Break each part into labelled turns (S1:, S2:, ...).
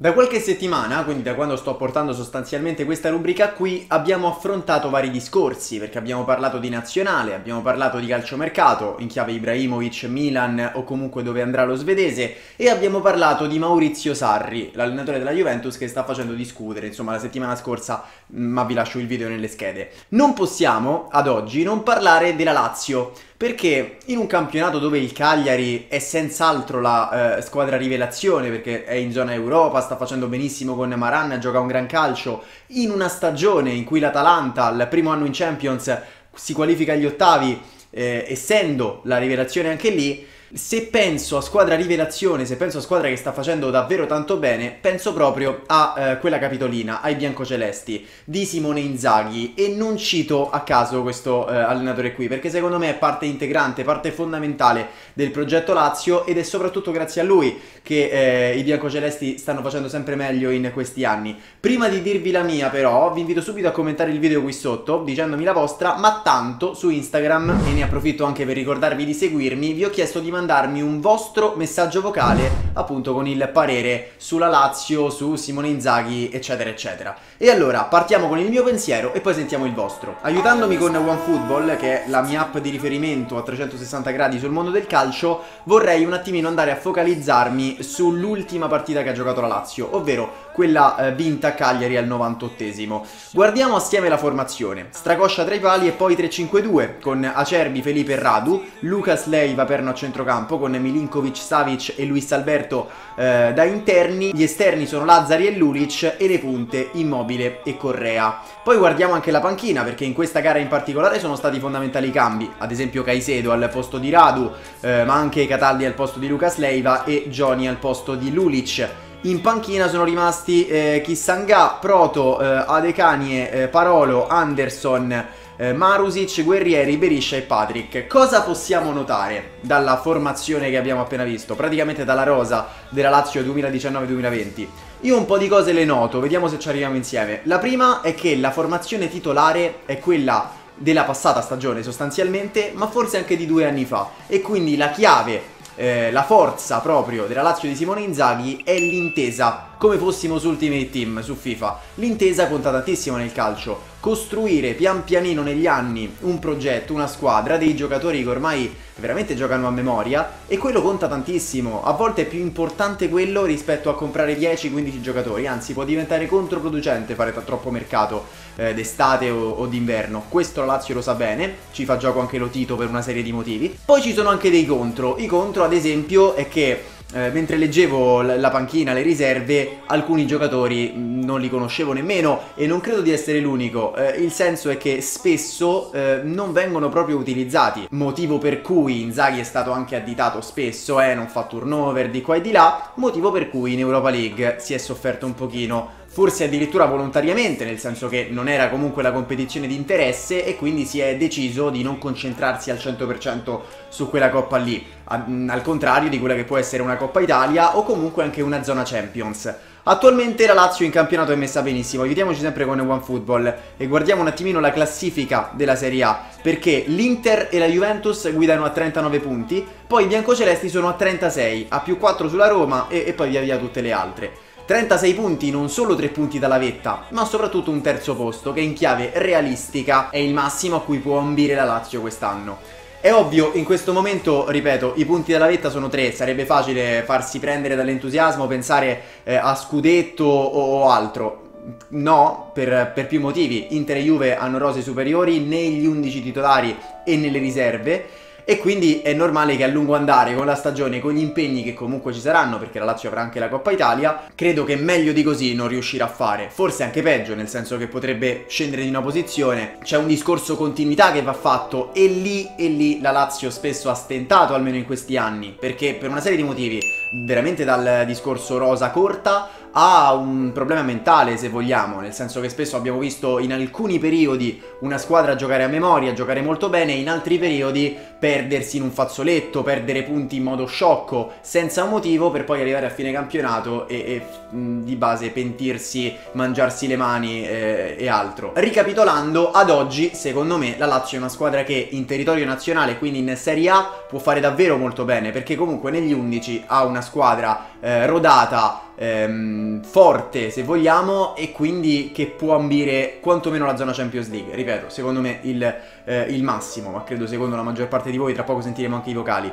S1: Da qualche settimana, quindi da quando sto portando sostanzialmente questa rubrica qui, abbiamo affrontato vari discorsi, perché abbiamo parlato di nazionale, abbiamo parlato di calciomercato, in chiave Ibrahimovic, Milan o comunque dove andrà lo svedese, e abbiamo parlato di Maurizio Sarri, l'allenatore della Juventus che sta facendo discutere, insomma la settimana scorsa, ma vi lascio il video nelle schede. Non possiamo, ad oggi, non parlare della Lazio, perché in un campionato dove il Cagliari è senz'altro la eh, squadra rivelazione, perché è in zona Europa, sta facendo benissimo con Maran, gioca un gran calcio, in una stagione in cui l'Atalanta, al primo anno in Champions, si qualifica agli ottavi, eh, essendo la rivelazione anche lì, se penso a squadra rivelazione, se penso a squadra che sta facendo davvero tanto bene, penso proprio a eh, quella capitolina, ai biancocelesti di Simone Inzaghi e non cito a caso questo eh, allenatore qui perché secondo me è parte integrante, parte fondamentale del progetto Lazio ed è soprattutto grazie a lui che eh, i biancocelesti stanno facendo sempre meglio in questi anni. Prima di dirvi la mia però, vi invito subito a commentare il video qui sotto dicendomi la vostra, ma tanto su Instagram e ne approfitto anche per ricordarvi di seguirmi, vi ho chiesto di mandarmi un vostro messaggio vocale appunto con il parere sulla Lazio, su Simone Inzaghi eccetera eccetera. E allora partiamo con il mio pensiero e poi sentiamo il vostro. Aiutandomi con OneFootball che è la mia app di riferimento a 360 gradi sul mondo del calcio, vorrei un attimino andare a focalizzarmi sull'ultima partita che ha giocato la Lazio, ovvero quella eh, vinta a Cagliari al 98esimo. Guardiamo assieme la formazione. Stracoscia tra i pali e poi 3-5-2 con Acerbi, Felipe e Radu, Lucas Leiva perno a centrocampo con Milinkovic, Savic e Luis Alberto eh, da interni, gli esterni sono Lazzari e Lulic e le punte Immobile e Correa. Poi guardiamo anche la panchina perché in questa gara in particolare sono stati fondamentali i cambi, ad esempio Caicedo al posto di Radu, eh, ma anche Cataldi al posto di Lucas Leiva e Johnny al posto di Lulic. In panchina sono rimasti eh, Kissanga, Proto, eh, Adecanie, eh, Parolo, Anderson, eh, Marusic, Guerrieri, Beriscia e Patrick. Cosa possiamo notare dalla formazione che abbiamo appena visto? Praticamente dalla rosa della Lazio 2019-2020. Io un po' di cose le noto, vediamo se ci arriviamo insieme. La prima è che la formazione titolare è quella della passata stagione sostanzialmente, ma forse anche di due anni fa. E quindi la chiave eh, la forza proprio della Lazio di Simone Inzaghi è l'intesa, come fossimo su Ultimate Team, su FIFA. L'intesa conta tantissimo nel calcio. Costruire pian pianino negli anni un progetto, una squadra, dei giocatori che ormai veramente giocano a memoria e quello conta tantissimo. A volte è più importante quello rispetto a comprare 10-15 giocatori, anzi può diventare controproducente fare troppo mercato eh, d'estate o, o d'inverno. Questo la Lazio lo sa bene, ci fa gioco anche lo Tito per una serie di motivi. Poi ci sono anche dei contro. I contro ad esempio è che eh, mentre leggevo la panchina, le riserve, alcuni giocatori non li conoscevo nemmeno e non credo di essere l'unico. Eh, il senso è che spesso eh, non vengono proprio utilizzati, motivo per cui Inzaghi è stato anche additato spesso, eh, non fa turnover di qua e di là, motivo per cui in Europa League si è sofferto un pochino forse addirittura volontariamente, nel senso che non era comunque la competizione di interesse e quindi si è deciso di non concentrarsi al 100% su quella coppa lì, al contrario di quella che può essere una Coppa Italia o comunque anche una zona Champions. Attualmente la Lazio in campionato è messa benissimo, aiutiamoci sempre con OneFootball e guardiamo un attimino la classifica della Serie A, perché l'Inter e la Juventus guidano a 39 punti, poi i biancocelesti sono a 36, a più 4 sulla Roma e, e poi via via tutte le altre. 36 punti, non solo 3 punti dalla vetta, ma soprattutto un terzo posto che in chiave realistica è il massimo a cui può ambire la Lazio quest'anno. È ovvio, in questo momento, ripeto, i punti della vetta sono tre, sarebbe facile farsi prendere dall'entusiasmo, pensare eh, a scudetto o, o altro. No, per, per, più motivi. Inter e Juve hanno rose superiori negli 11 titolari e nelle riserve e quindi è normale che a lungo andare con la stagione, con gli impegni che comunque ci saranno, perché la Lazio avrà anche la Coppa Italia, credo che meglio di così non riuscirà a fare. Forse anche peggio, nel senso che potrebbe scendere di una posizione. C'è un discorso continuità che va fatto e lì e lì la Lazio spesso ha stentato, almeno in questi anni, perché per una serie di motivi, veramente dal discorso rosa corta ha un problema mentale se vogliamo, nel senso che spesso abbiamo visto in alcuni periodi una squadra giocare a memoria, giocare molto bene, in altri periodi perdersi in un fazzoletto, perdere punti in modo sciocco, senza un motivo per poi arrivare a fine campionato e, e di base pentirsi, mangiarsi le mani eh, e altro. Ricapitolando, ad oggi secondo me la Lazio è una squadra che in territorio nazionale, quindi in Serie A, può fare davvero molto bene perché comunque negli 11 ha una una squadra eh, rodata, ehm, forte se vogliamo e quindi che può ambire quantomeno la zona Champions League. Ripeto, secondo me il, eh, il massimo, ma credo secondo la maggior parte di voi, tra poco sentiremo anche i vocali.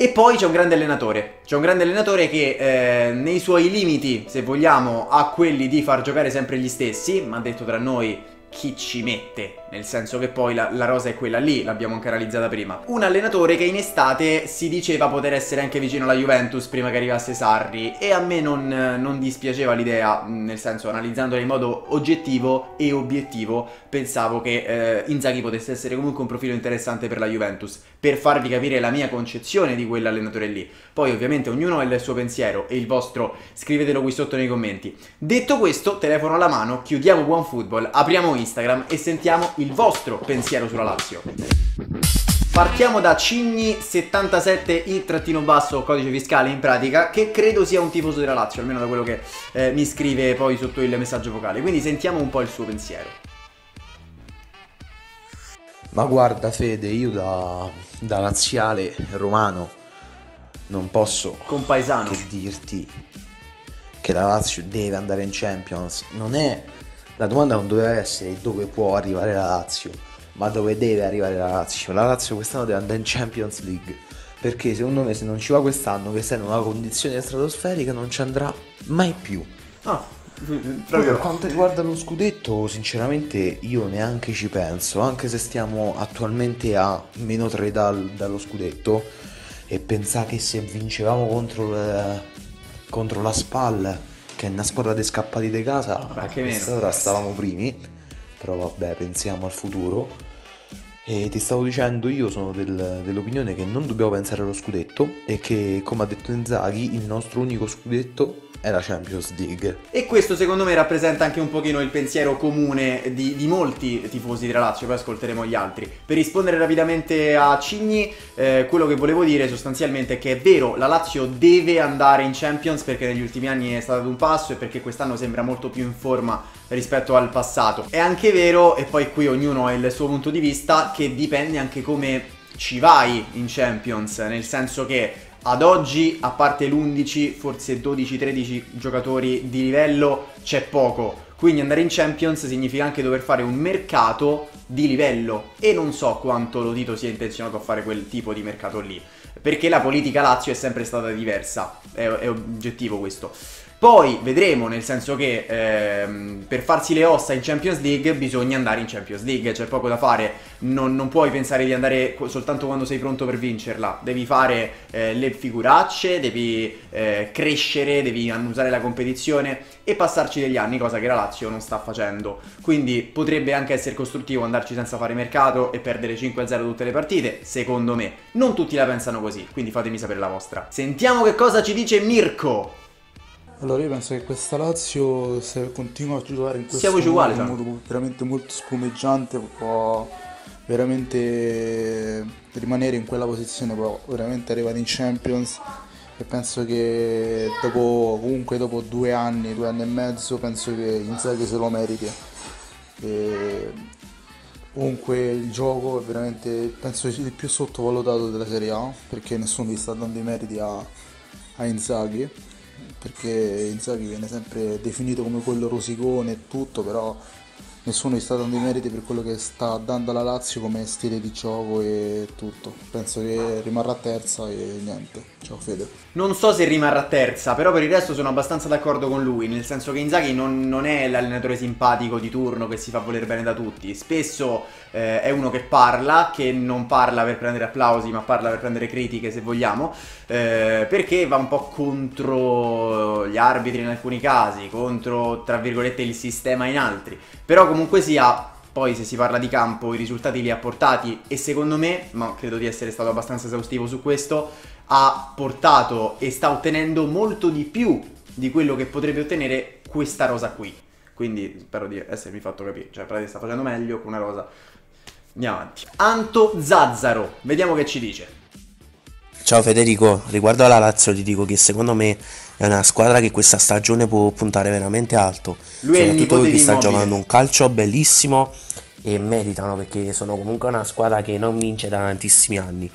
S1: E poi c'è un grande allenatore, c'è un grande allenatore che eh, nei suoi limiti, se vogliamo, ha quelli di far giocare sempre gli stessi, ma detto tra noi chi ci mette, nel senso che poi la, la, rosa è quella lì, l'abbiamo anche analizzata prima. Un allenatore che in estate si diceva poter essere anche vicino alla Juventus prima che arrivasse Sarri e a me non, non dispiaceva l'idea, nel senso analizzandola in modo oggettivo e obiettivo, pensavo che eh, Inzaghi potesse essere comunque un profilo interessante per la Juventus, per farvi capire la mia concezione di quell'allenatore lì. Poi ovviamente ognuno ha il suo pensiero e il vostro scrivetelo qui sotto nei commenti. Detto questo, telefono alla mano, chiudiamo Buon apriamo Instagram e sentiamo il vostro pensiero sulla Lazio. Partiamo da Cigni77 il trattino basso codice fiscale in pratica che credo sia un tifoso della Lazio, almeno da quello che eh, mi scrive poi sotto il messaggio vocale. Quindi sentiamo un po' il suo pensiero.
S2: Ma guarda Fede, io da, da laziale romano non posso
S1: Compaesano.
S2: che dirti che la Lazio deve andare in Champions. Non è la domanda non doveva essere dove può arrivare la Lazio, ma dove deve arrivare la Lazio. La Lazio quest'anno deve andare in Champions League, perché secondo me se non ci va quest'anno, che sta in una condizione stratosferica, non ci andrà mai più.
S1: Ah,
S2: proprio. Per quanto riguarda lo scudetto, sinceramente io neanche ci penso, anche se stiamo attualmente a meno 3 dal, dallo scudetto e pensare che se vincevamo contro, le, contro la SPAL che è una squadra di scappati di casa,
S1: Ma che
S2: quest'ora stavamo primi, però vabbè, pensiamo al futuro. E ti stavo dicendo, io sono del, dell'opinione che non dobbiamo pensare allo scudetto e che, come ha detto Inzaghi, il nostro unico scudetto è la Champions League.
S1: E questo secondo me rappresenta anche un pochino il pensiero comune di, di molti tifosi della Lazio, poi ascolteremo gli altri. Per rispondere rapidamente a Cigni, eh, quello che volevo dire sostanzialmente è che è vero, la Lazio deve andare in Champions perché negli ultimi anni è stata ad un passo e perché quest'anno sembra molto più in forma rispetto al passato. È anche vero, e poi qui ognuno ha il suo punto di vista, che dipende anche come ci vai in Champions, nel senso che ad oggi, a parte l'11, forse 12-13 giocatori di livello, c'è poco. Quindi andare in Champions significa anche dover fare un mercato di livello e non so quanto lo Tito sia intenzionato a fare quel tipo di mercato lì. Perché la politica Lazio è sempre stata diversa, è, è oggettivo questo. Poi vedremo, nel senso che ehm, per farsi le ossa in Champions League bisogna andare in Champions League, c'è poco da fare, non, non puoi pensare di andare soltanto quando sei pronto per vincerla, devi fare eh, le figuracce, devi eh, crescere, devi annusare la competizione e passarci degli anni, cosa che la Lazio non sta facendo. Quindi potrebbe anche essere costruttivo andarci senza fare mercato e perdere 5-0 tutte le partite, secondo me. Non tutti la pensano così, quindi fatemi sapere la vostra. Sentiamo che cosa ci dice Mirko.
S3: Allora io penso che questa Lazio se continua a giocare in questo
S1: Siamo uguali,
S3: modo, modo veramente molto spumeggiante può veramente rimanere in quella posizione, può veramente arrivare in Champions. E penso che dopo, comunque dopo due anni, due anni e mezzo, penso che Inzaghi se lo meriti. E comunque il gioco è veramente, penso il più sottovalutato della Serie A, perché nessuno gli sta dando i meriti a, a Inzaghi perché Inzaghi viene sempre definito come quello rosicone e tutto, però nessuno gli sta dando i meriti per quello che sta dando alla Lazio come stile di gioco e tutto. Penso che rimarrà terza e niente. Ciao Fede.
S1: Non so se rimarrà terza, però per il resto sono abbastanza d'accordo con lui, nel senso che Inzaghi non, non è l'allenatore simpatico di turno che si fa voler bene da tutti. Spesso eh, è uno che parla, che non parla per prendere applausi, ma parla per prendere critiche se vogliamo, eh, perché va un po' contro gli arbitri in alcuni casi, contro, tra virgolette, il sistema in altri. Però comunque sia poi se si parla di campo i risultati li ha portati e secondo me, ma credo di essere stato abbastanza esaustivo su questo, ha portato e sta ottenendo molto di più di quello che potrebbe ottenere questa rosa qui. Quindi spero di essermi fatto capire, cioè praticamente sta facendo meglio con una rosa. Andiamo avanti. Anto Zazzaro, vediamo che ci dice.
S4: Ciao Federico, riguardo alla Lazio ti dico che secondo me è una squadra che questa stagione può puntare veramente alto.
S1: Lui
S4: Soprattutto perché
S1: di
S4: sta
S1: Immobile.
S4: giocando un calcio bellissimo e meritano perché sono comunque una squadra che non vince da tantissimi anni.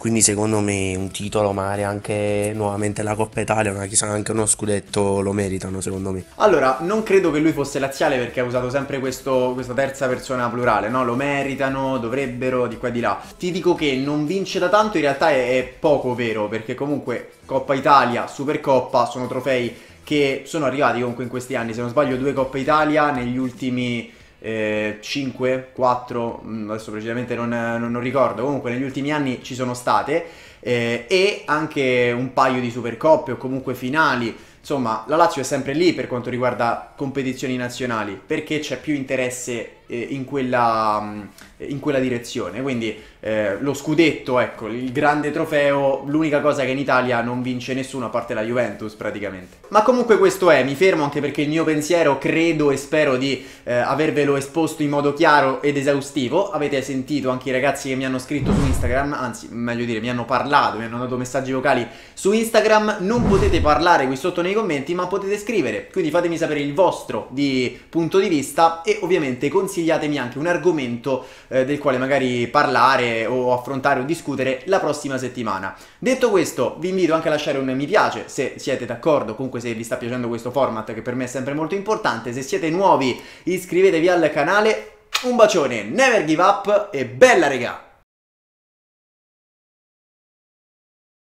S4: Quindi secondo me un titolo, magari anche nuovamente la Coppa Italia, ma chissà anche uno scudetto lo meritano secondo me.
S1: Allora, non credo che lui fosse laziale perché ha usato sempre questo, questa terza persona plurale, no? Lo meritano, dovrebbero, di qua e di là. Ti dico che non vince da tanto, in realtà è, è poco vero, perché comunque Coppa Italia, Supercoppa sono trofei che sono arrivati comunque in questi anni, se non sbaglio due Coppa Italia negli ultimi eh, 5, 4, mm, adesso precisamente non, non, non, ricordo, comunque negli ultimi anni ci sono state eh, e anche un paio di Supercoppe o comunque finali. Insomma, la Lazio è sempre lì per quanto riguarda competizioni nazionali, perché c'è più interesse in, quella, mm, in, quella, direzione. Quindi eh, lo scudetto, ecco, il grande trofeo, l'unica cosa che in Italia non vince nessuno a parte la Juventus praticamente. Ma comunque questo è, mi fermo anche perché il mio pensiero credo e spero di eh, avervelo esposto in modo chiaro ed esaustivo. Avete sentito anche i ragazzi che mi hanno scritto su Instagram, anzi meglio dire mi hanno parlato, mi hanno dato messaggi vocali su Instagram. Non potete parlare qui sotto nei commenti ma potete scrivere, quindi fatemi sapere il vostro di punto di vista e ovviamente consigliate consigliatemi anche un argomento eh, del quale magari parlare o affrontare o discutere la prossima settimana. Detto questo, vi invito anche a lasciare un mi piace se siete d'accordo, comunque se vi sta piacendo questo format che per me è sempre molto importante. Se siete nuovi, iscrivetevi al canale. Un bacione, never give up e bella regà!